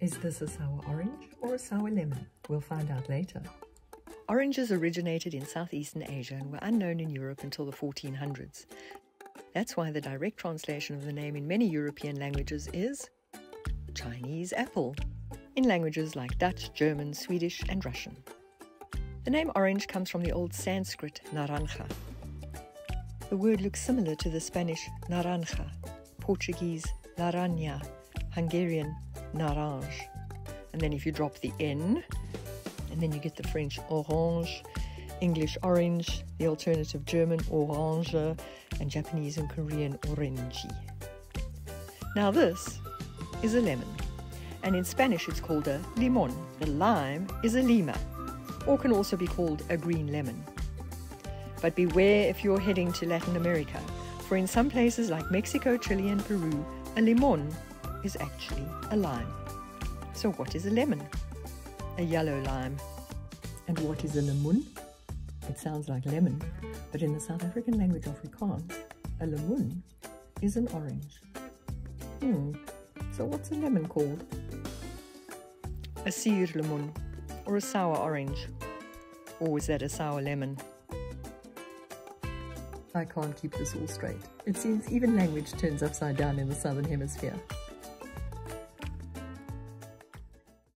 Is this a sour orange or a sour lemon? We'll find out later. Oranges originated in southeastern Asia and were unknown in Europe until the 1400s. That's why the direct translation of the name in many European languages is Chinese apple, in languages like Dutch, German, Swedish, and Russian. The name orange comes from the old Sanskrit naranga. The word looks similar to the Spanish naranja, Portuguese laranja, Hungarian naranj. And then if you drop the N, and then you get the French orange, English orange, the alternative German orange, and Japanese and Korean orange. Now this is a lemon, and in Spanish it's called a limon. The lime is a lima, or can also be called a green lemon. But beware if you're heading to Latin America, for in some places like Mexico, Chile, and Peru, a limon is actually a lime. So, what is a lemon? A yellow lime. And what is a lemoen? It sounds like lemon, but in the South African language of Afrikaans, a lemoen is an orange. Hmm, so what's a lemon called? A suurlemoen, or a sour orange. Or is that a sour lemon? I can't keep this all straight. It seems even language turns upside down in the Southern Hemisphere.